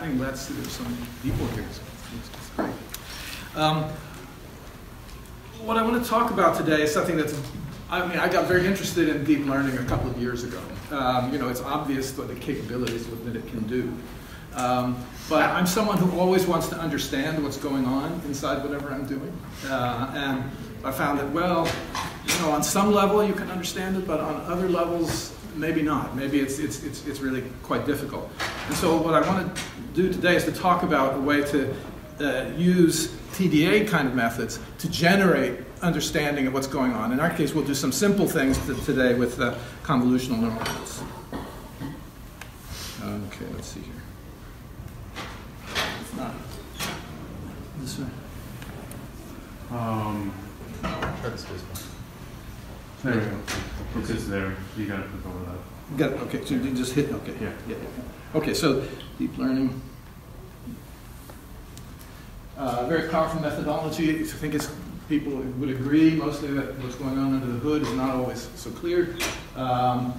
think that's, there's some people here, it's, it's great. Um, what I want to talk about today is something that's, I mean, I got very interested in deep learning a couple of years ago. Um, you know, it's obvious what the capabilities that it can do. Um, but I'm someone who always wants to understand what's going on inside whatever I'm doing. Uh, and I found that, well, you know, on some level you can understand it, but on other levels, maybe not. Maybe it's, it's, it's, it's really quite difficult. And so what I want to do today is to talk about a way to uh, use TDA kind of methods to generate understanding of what's going on. In our case, we'll do some simple things today with uh, convolutional neural nets. Okay, let's see here. It's not this way. Um, That's this one. There we go. There. You gotta click over that. Got it. Okay, so you just hit. Okay. Yeah. Yeah. yeah. Okay, so deep learning. Uh, very powerful methodology. I think it's, people would agree mostly that what's going on under the hood is not always so clear. Um,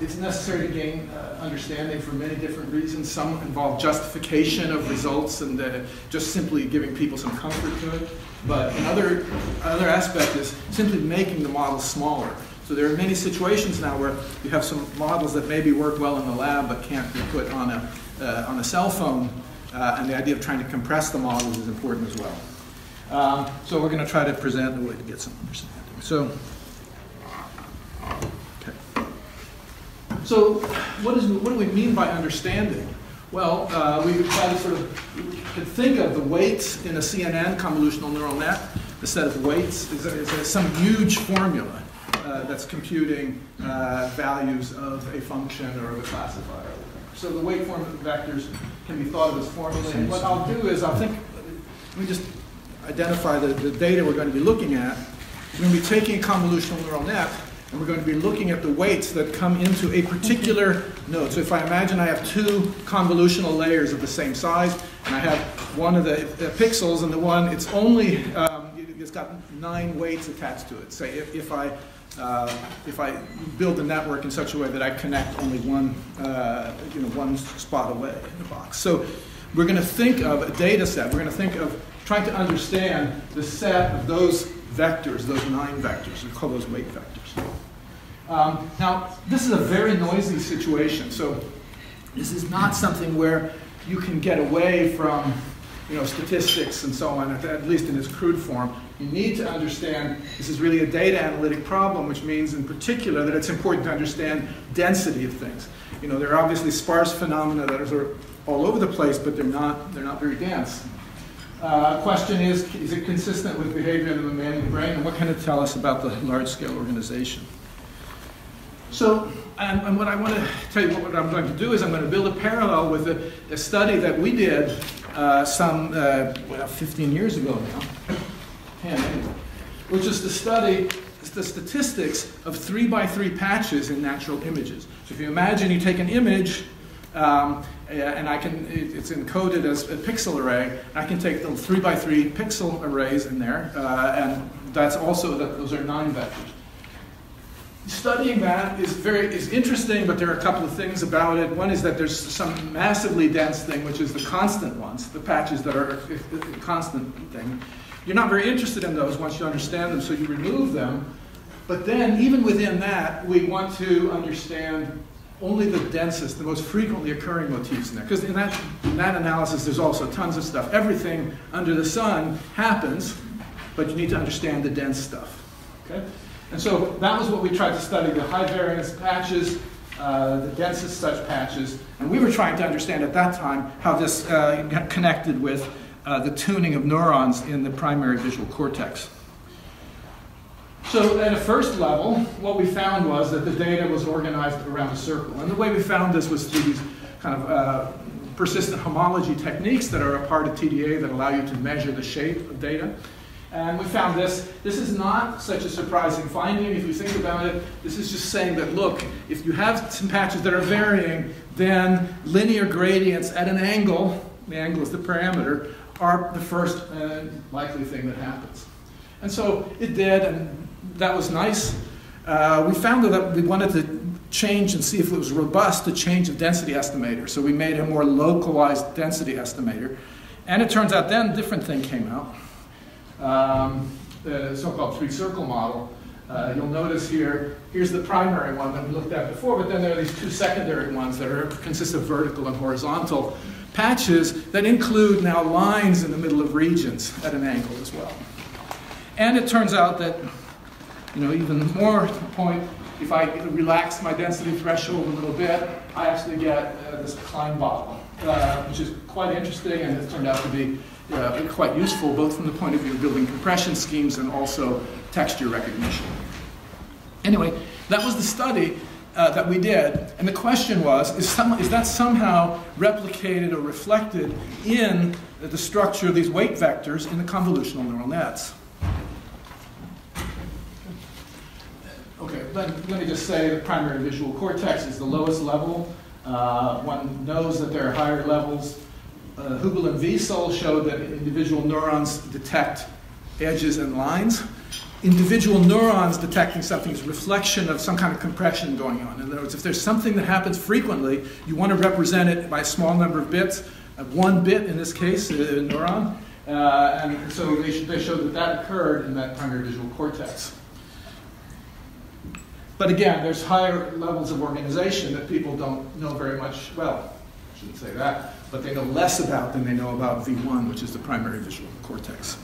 it's necessary to gain uh, understanding for many different reasons. Some involve justification of results and uh, just simply giving people some comfort to it. But another, another aspect is simply making the model smaller. So there are many situations now where you have some models that maybe work well in the lab but can't be put on a, uh, on a cell phone uh, and the idea of trying to compress the models is important as well. Um, so we're going to try to present a way to get some understanding. So, okay. So what, is, what do we mean by understanding? Well, uh, we try to sort of think of the weights in a CNN convolutional neural net. The set of weights is, is, some huge formula uh, that's computing uh, values of a function or of a classifier. So the weight form vectors can be thought of as formulae. And what I'll do is I'll think, let me just identify the, the data we're going to be looking at. We're going to be taking a convolutional neural net and we're going to be looking at the weights that come into a particular node. So if I imagine I have two convolutional layers of the same size, and I have one of the, the pixels, and the one, it's only, um, it's got nine weights attached to it. Say if, if I uh, if I build the network in such a way that I connect only one, uh, you know, one spot away in the box. So we're going to think of a data set. We're going to think of trying to understand the set of those vectors, those nine vectors. We call those weight vectors. Um, now, this is a very noisy situation. So this is not something where you can get away from you know, statistics and so on, at least in its crude form. You need to understand this is really a data analytic problem, which means in particular that it's important to understand density of things. You know, there are obviously sparse phenomena that are sort of all over the place, but they're not, they're not very dense. Uh, question is, is it consistent with behavior in the mammalian brain, and what can it tell us about the large-scale organization? So, and, and, what I want to tell you, what, I'm going to do is I'm going to build a parallel with a, a study that we did uh, some, uh, well, 15 years ago now, 10 which is to study the statistics of three by three patches in natural images. So if you imagine you take an image, um, and I can, it's encoded as a pixel array, I can take the three by three pixel arrays in there, uh, and that's also, that those are nine vectors studying that is very is interesting, but there are a couple of things about it. One is that there's some massively dense thing, which is the constant ones, the patches that are a constant thing. You're not very interested in those once you understand them, so you remove them. But then, even within that, we want to understand only the densest, the most frequently occurring motifs in there. Because in that, in that analysis, there's also tons of stuff. Everything under the sun happens, but you need to understand the dense stuff. Okay? And so that was what we tried to study, the high variance patches, uh, the densest such patches. And we were trying to understand at that time how this uh, connected with uh, the tuning of neurons in the primary visual cortex. So at a first level, what we found was that the data was organized around a circle. And the way we found this was through these kind of uh, persistent homology techniques that are a part of TDA that allow you to measure the shape of data. And we found this. This is not such a surprising finding if you think about it. This is just saying that, look, if you have some patches that are varying, then linear gradients at an angle, the angle is the parameter, are the first uh, likely thing that happens. And so it did, and that was nice. Uh, we found that we wanted to change and see if it was robust to change of density estimator. So we made a more localized density estimator. And it turns out then a different thing came out, um, the so-called three-circle model. Uh, you'll notice here, here's the primary one that we looked at before, but then there are these two secondary ones that are, consist of vertical and horizontal patches that include now lines in the middle of regions at an angle as well. And it turns out that, you know, even more to the point, if I relax my density threshold a little bit, I actually get uh, this Klein bottle, uh, which is quite interesting and has turned out to be uh, quite useful both from the point of view of building compression schemes and also texture recognition. Anyway, that was the study uh, that we did, and the question was, is, some, is that somehow replicated or reflected in the structure of these weight vectors in the convolutional neural nets? Okay, let, let me just say the primary visual cortex is the lowest level. Uh, one knows that there are higher levels. Uh, Hubel and Wiesel showed that individual neurons detect edges and lines. Individual neurons detecting something is reflection of some kind of compression going on. In other words, if there's something that happens frequently, you want to represent it by a small number of bits, uh, one bit in this case, a neuron. Uh, and so they, they showed that that occurred in that primary visual cortex. But again, there's higher levels of organization that people don't know very much, well, shouldn't say that, but they know less about than they know about V1, which is the primary visual cortex.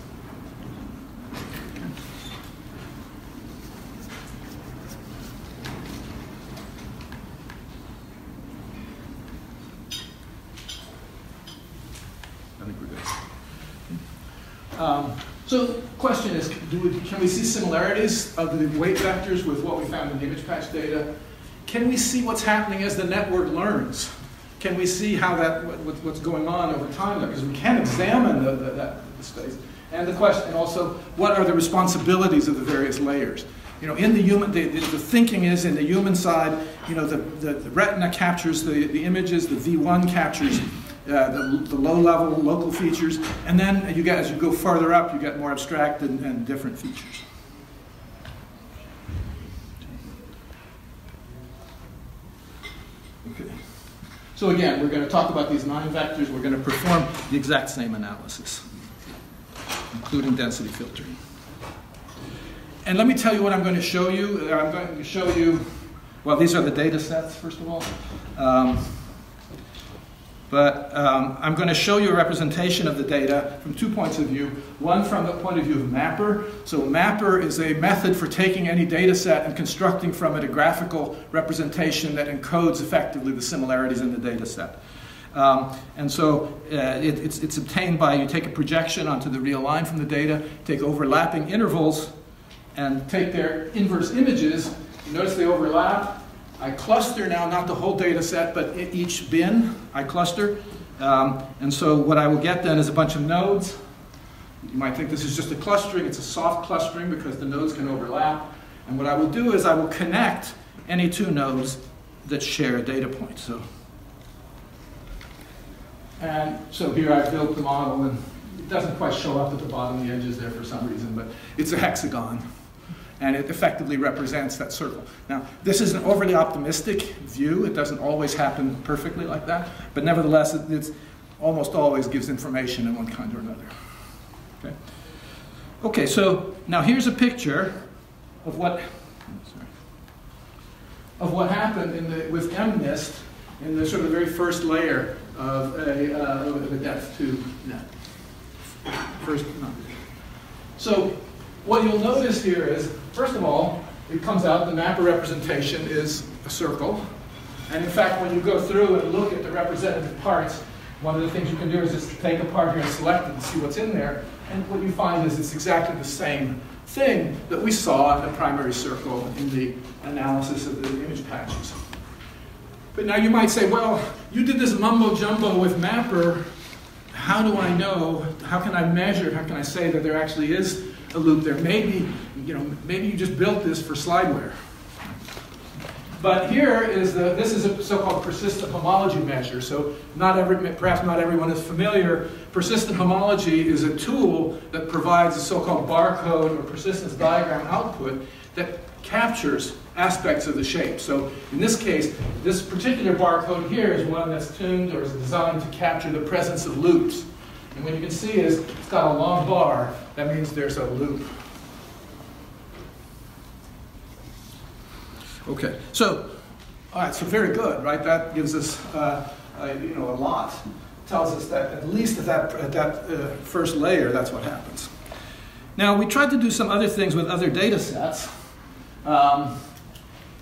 I think we're good. Um, so the question is, we, can we see similarities of the weight vectors with what we found in the image patch data? Can we see what's happening as the network learns? Can we see how that, what, what's going on over time? there? Because we can examine the, the, that, space. And the question also, what are the responsibilities of the various layers? You know, in the human, the, the, thinking is in the human side, you know, the, the, the retina captures the, the images, the V1 captures uh, the, the low-level local features, and then you get, as you go farther up, you get more abstract and, and different features. So again, we're going to talk about these nine vectors. We're going to perform the exact same analysis, including density filtering. And let me tell you what I'm going to show you. I'm going to show you, well, these are the data sets, first of all. Um, but um, I'm going to show you a representation of the data from two points of view. One from the point of view of Mapper. So Mapper is a method for taking any data set and constructing from it a graphical representation that encodes effectively the similarities in the data set. Um, and so uh, it, it's, it's obtained by you take a projection onto the real line from the data, take overlapping intervals, and take their inverse images. You notice they overlap, I cluster now, not the whole data set, but each bin I cluster. Um, and so what I will get then is a bunch of nodes. You might think this is just a clustering. It's a soft clustering because the nodes can overlap. And what I will do is I will connect any two nodes that share a data point. So, and so here I've built the model, and it doesn't quite show up at the bottom the edges there for some reason, but it's a hexagon and it effectively represents that circle. Now, this is an overly optimistic view. It doesn't always happen perfectly like that, but nevertheless, it it's almost always gives information in one kind or another. Okay, okay so now here's a picture of what, sorry, of what happened in the, with MNIST in the sort of the very first layer of a, uh, of a depth 2 net. First, no. So what you'll notice here is, first of all, it comes out the mapper representation is a circle. And in fact, when you go through and look at the representative parts, one of the things you can do is just take a part here and select it and see what's in there. And what you find is it's exactly the same thing that we saw in the primary circle in the analysis of the image patches. But now you might say, well, you did this mumbo jumbo with Mapper. How do I know? How can I measure? How can I say that there actually is a loop there. Maybe, you know, maybe you just built this for slideware. But here is the, this is a so-called persistent homology measure. So not every, perhaps not everyone is familiar. Persistent homology is a tool that provides a so-called barcode or persistence diagram output that captures aspects of the shape. So in this case, this particular barcode here is one that's tuned or is designed to capture the presence of loops. And what you can see is it's got a long bar. That means there's a loop. Okay, so, all right, so very good, right? That gives us, uh, uh, you know, a lot. Tells us that at least at that, at that uh, first layer, that's what happens. Now, we tried to do some other things with other data sets. Um,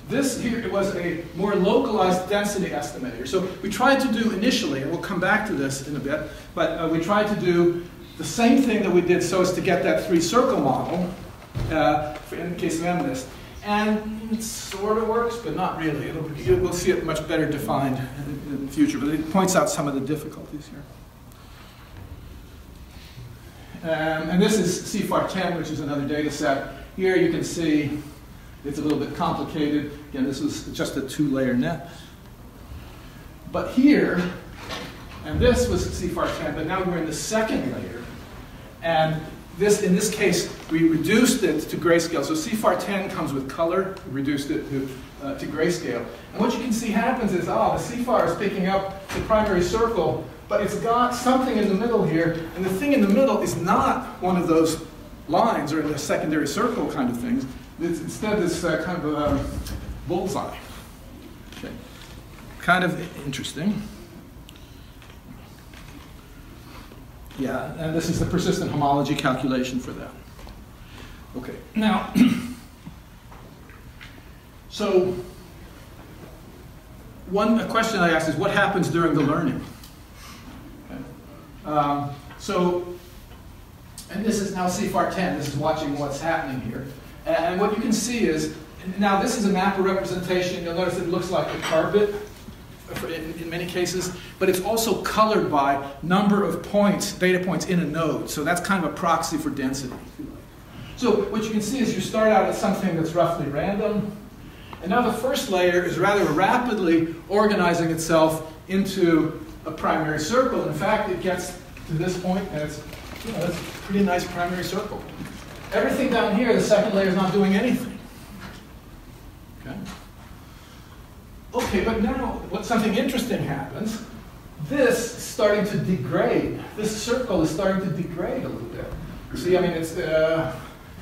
this here was a more localized density estimator. So we tried to do initially, and we'll come back to this in a bit, but uh, we tried to do the same thing that we did so as to get that three circle model uh, in the case of MNIST. And it sort of works, but not really. It'll, we'll see it much better defined in, in the future, but it points out some of the difficulties here. Um, and this is CIFAR 10, which is another data set. Here you can see it's a little bit complicated. Again, this is just a two-layer net. But here, and this was CIFAR 10, but now we're in the second layer. And this, in this case, we reduced it to grayscale. So CIFAR 10 comes with color, we reduced it to, uh, to grayscale. And what you can see happens is, ah, the CIFAR is picking up the primary circle, but it's got something in the middle here, and the thing in the middle is not one of those lines or the secondary circle kind of things. It's instead this uh, kind of uh, bullseye. Okay. Kind of interesting. Yeah, and this is the persistent homology calculation for that. Okay, now, so one a question I asked is what happens during the learning? Okay. Um, so, and this is now CIFAR 10, this is watching what's happening here. And what you can see is, now this is a map representation, you'll notice it looks like a carpet in, many cases, but it's also colored by number of points, data points in a node. So that's kind of a proxy for density. So what you can see is you start out at something that's roughly random, and now the first layer is rather rapidly organizing itself into a primary circle. In fact, it gets to this point, and it's, you know, it's a pretty nice primary circle. Everything down here, the second layer is not doing anything. Okay? Okay, but now what something interesting happens. This is starting to degrade. This circle is starting to degrade a little bit. See, I mean, it's, uh,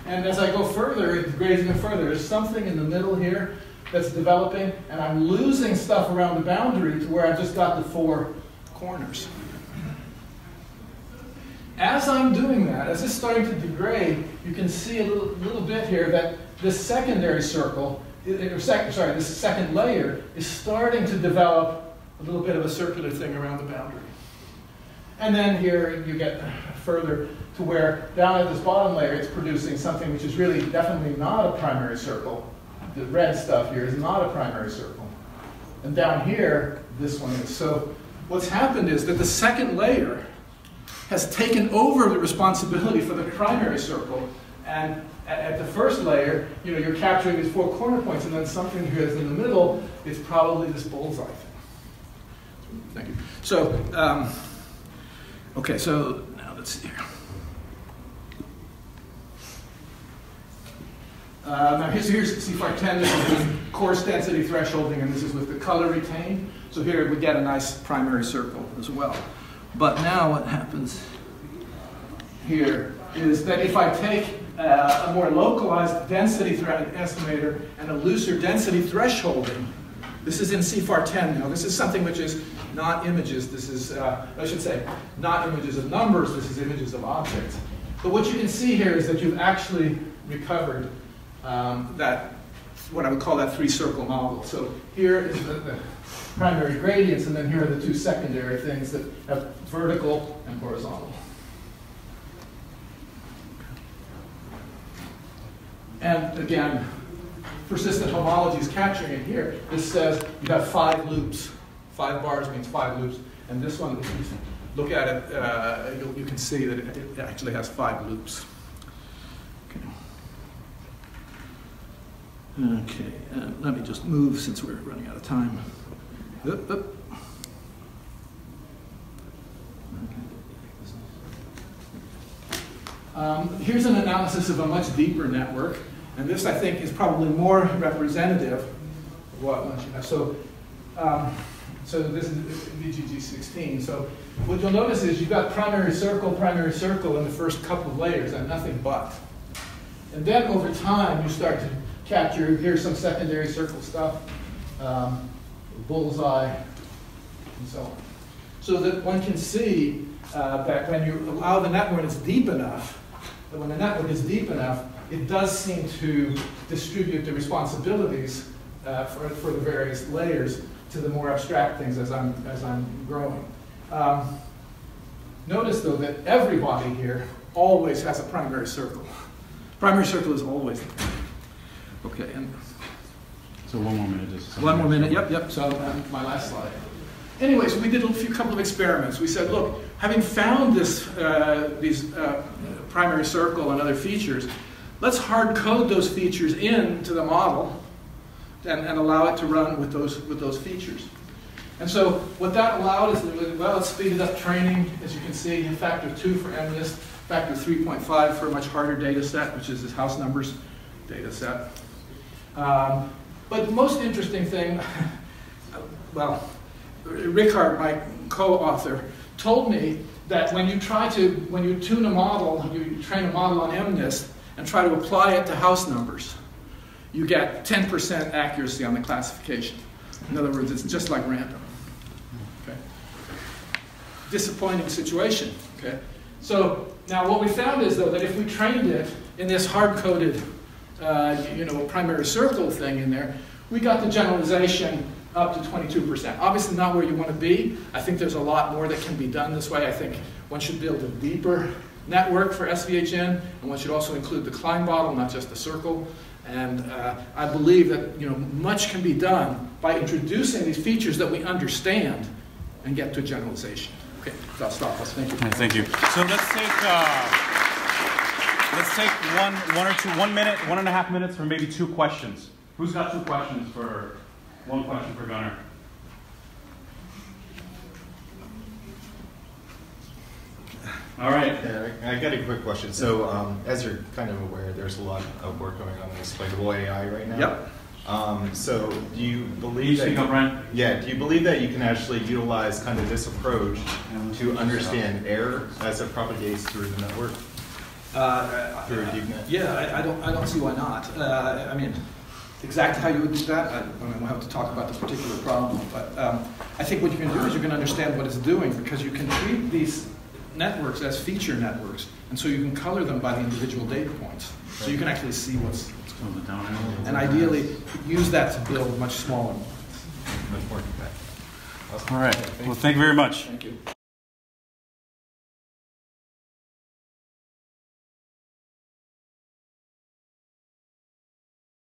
and as I go further, it degrades even further. There's something in the middle here that's developing, and I'm losing stuff around the boundary to where I've just got the four corners. As I'm doing that, as it's starting to degrade, you can see a little, little bit here that this secondary circle or second, sorry, this second layer is starting to develop a little bit of a circular thing around the boundary. And then here you get further to where down at this bottom layer it's producing something which is really definitely not a primary circle. The red stuff here is not a primary circle. And down here, this one is. So what's happened is that the second layer has taken over the responsibility for the primary circle and at, the first layer, you know, you're capturing these four corner points, and then something here is in the middle is probably this bullseye thing. Thank you. So, um, okay, so now let's see here. Uh, now here's, here's CIFAR 10, this is with coarse density thresholding, and this is with the color retained. So here we get a nice primary circle as well. But now what happens here is that if I take uh, a more localized density estimator and a looser density thresholding. This is in CIFAR 10 now. This is something which is not images. This is, uh, I should say, not images of numbers. This is images of objects. But what you can see here is that you've actually recovered um, that, what I would call that three circle model. So here is the, the primary gradients, and then here are the two secondary things that have vertical and horizontal. And again, persistent homology is capturing it here. This says you have five loops. Five bars means five loops. And this one, you look at it, uh, you can see that it, it actually has five loops. Okay uh, let me just move since we're running out of time. Um, here's an analysis of a much deeper network. And this, I think, is probably more representative of what you have. So, um, so this is VGG 16. So what you'll notice is you've got primary circle, primary circle in the first couple of layers and nothing but. And then over time, you start to capture, here's some secondary circle stuff, um, bullseye, and so on. So that one can see uh, that when you allow the network, it's deep enough, that when the network is deep enough, it does seem to distribute the responsibilities uh, for, for the various layers to the more abstract things as I'm, as I'm growing. Um, notice though that everybody here always has a primary circle. Primary circle is always there. Okay, and So one more minute, just. one more minute, yep, yep, so um, my last slide. Anyways, we did a few couple of experiments. We said, look, having found this, uh, these uh, primary circle and other features, let's hard code those features into the model and, and allow it to run with those, with those features. And so what that allowed is, well, it speeded up training, as you can see, factor two for MNIST, factor 3.5 for a much harder data set, which is this house numbers data set. Um, but the most interesting thing, well, Rickard, my co-author, told me that when you try to, when you tune a model, you train a model on MNIST and try to apply it to house numbers, you get 10% accuracy on the classification. In other words, it's just like random. Okay? Disappointing situation. Okay? So now what we found is though that if we trained it in this hard-coded, uh, you know, a primary circle thing in there, we got the generalization up to 22%. Obviously not where you want to be. I think there's a lot more that can be done this way. I think one should build a deeper network for SVHN, and one should also include the Klein bottle, not just the circle. And uh, I believe that you know much can be done by introducing these features that we understand and get to generalization. Okay, so I'll stop. Thank you. Thank you. So let's take, uh, let's take one, one or two, one minute, one and a half minutes for maybe two questions. Who's got two questions for, one question for Gunnar? All right. Yeah, I got a quick question. So, um, as you're kind of aware, there's a lot of work going on in explainable AI right now. Yep. Um, so, do you Can you believe that? speak up, Ryan? Yeah. Do you believe that you can actually utilize kind of this approach to understand error as it propagates through the network? Uh, Through a deep net? Yeah, I, I don't, I don't see why not. Uh, I mean, exactly how you would do that, I, I mean, we'll have to talk about the particular problem, but um, I think what you can do is you can understand what it's doing because you can treat these networks as feature networks, and so you can color them by the individual data points. So you can actually see what's, So the down arrow. and ideally use that to build much smaller ones. Much more compact. All right. Well, thank you very much. Thank you.